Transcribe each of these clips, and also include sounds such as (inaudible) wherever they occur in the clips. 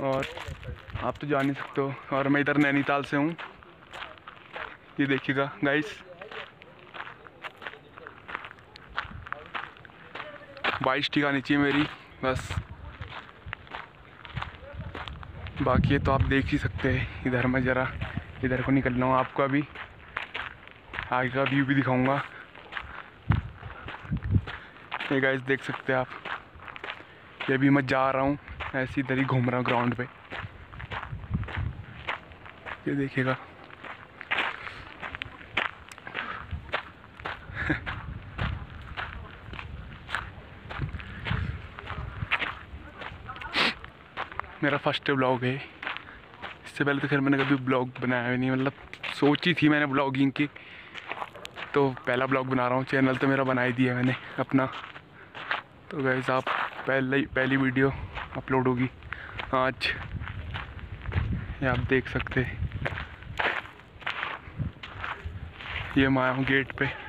और आप तो जा नहीं सकते हो, और मैं इधर नैनीताल से हूँ। ये देखिएगा गाइस बाईस ठिकानी चाहिए मेरी, बस। बाकी ये तो आप देख ही सकते हैं, इधर मैं ज़रा, इधर को निकलना हूँ आपको अभी आगे का व्यू भी दिखाऊँगा। ये गाइस देख सकते हैं आप। ये भी मैं जा रहा हूँ। ऐसे इधर ही घूम रहा हूँ ग्राउंड पे। ये देखिएगा। (laughs) मेरा फ़र्स्ट ब्लॉग है। इससे पहले तो खैर मैंने कभी ब्लॉग बनाया भी नहीं मतलब सोची थी मैंने ब्लॉगिंग की। तो पहला ब्लॉग बना रहा हूँ चैनल तो मेरा बना ही दिया मैंने अपना। तो गैस आप पहले पहली वीडियो अपलोड होगी। आज। ये आप देख सकते ये मैं आया हूँ गेट पे।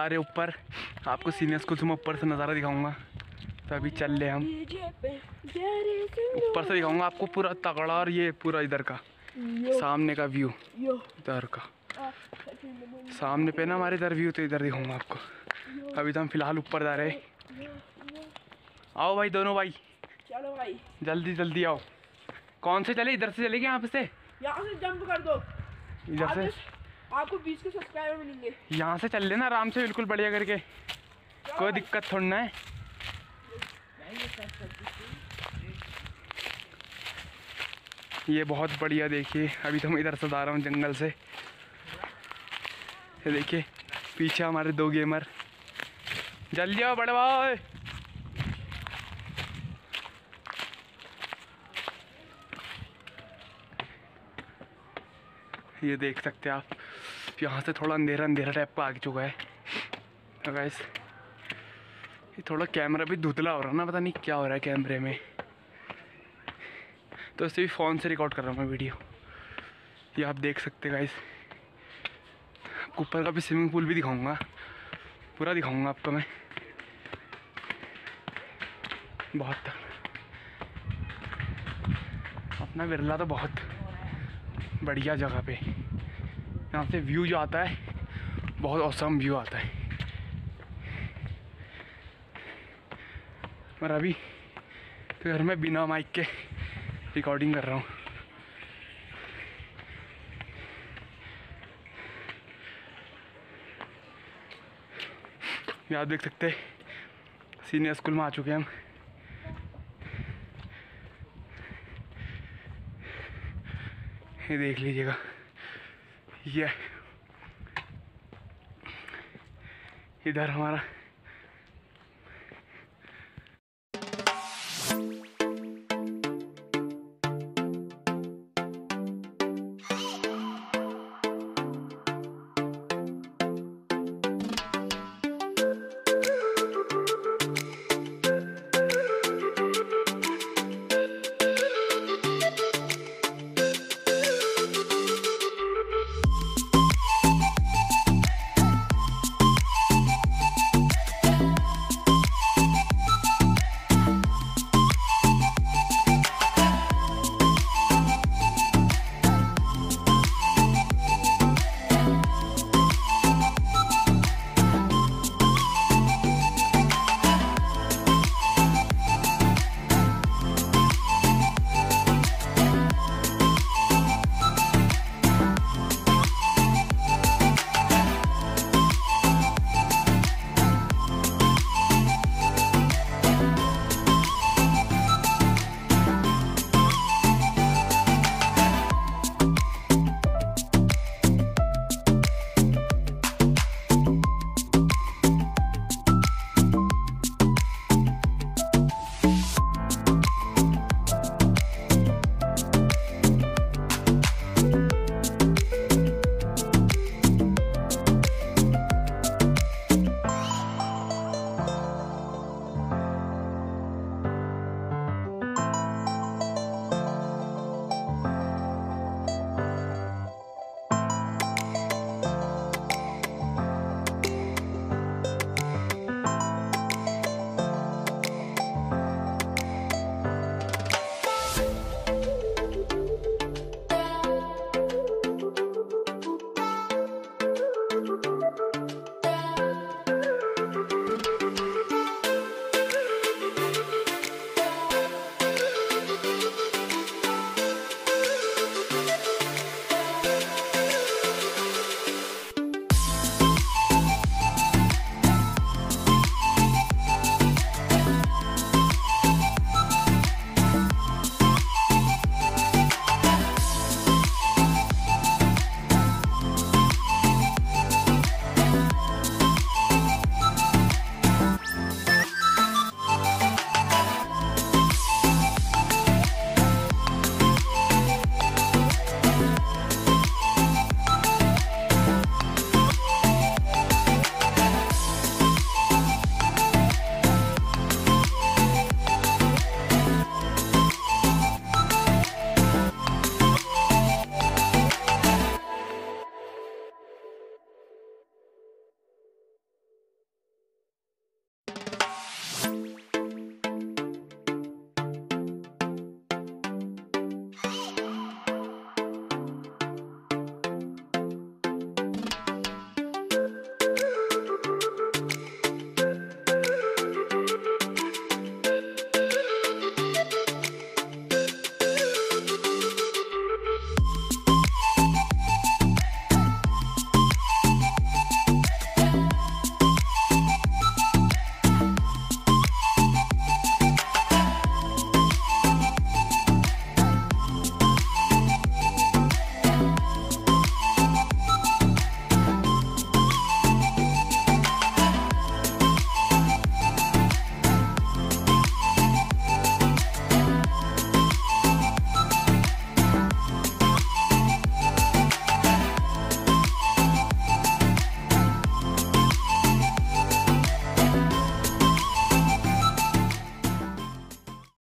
जा रहे ऊपर। आपको सीनियर स्कूल से मैं ऊपर से नज़ारा दिखाऊँगा। तो अभी चल रहे हम। ऊपर से दिखाऊँगा आपको पूरा तगड़ा और ये पूरा इधर का। सामने का व्यू इधर का। सामने पे ना हमारे इधर व्यू तो इधर दिखाऊँगा आपको। अभी तो हम फ़िलहाल ऊपर जा रहे आओ भाई दोनों भाई। चलो भाई। जल्दी जल्दी आओ। कौन से चले? इधर से चलेंगे यहाँ पे से? यहाँ से जंप कर दो। इधर से आपको- बीस के सब्सक्राइबर मिलेंगे। यहाँ से चल लेना आराम से बिल्कुल बढ़िया करके। कोई दिक्कत थोड़ी ना है। ये बहुत बढ़िया देखिए अभी तो मैं इधर से जा रहा हूँ जंगल से। ये देखिए पीछे हमारे दो गेमर जल्दी आओ बड़े भाई ये देख सकते हैं आप। यहाँ से थोड़ा अंधेरा अंधेरा टाइप का आ चुका है। तो गाइस ये थोड़ा कैमरा भी धुतला हो रहा है ना, पता नहीं क्या हो रहा है कैमरे में। तो इसे भी फ़ोन से रिकॉर्ड कर रहा हूँ मैं वीडियो ये आप देख सकते हैं गाइस ऊपर का भी स्विमिंग पूल भी दिखाऊँगा। पूरा दिखाऊँगा आपको मैं। बहुत। अपना बिरला तो बहुत बढ़िया जगह पे। यहाँ से व्यू जो आता है, बहुत औसम व्यू आता है। और अभी तो घर में बिना माइक के रिकॉर्डिंग कर रहा हूँ। आप देख सकते हैं सीनियर स्कूल में आ चुके हैं हम। ये देख लीजिएगा। ये इधर हमारा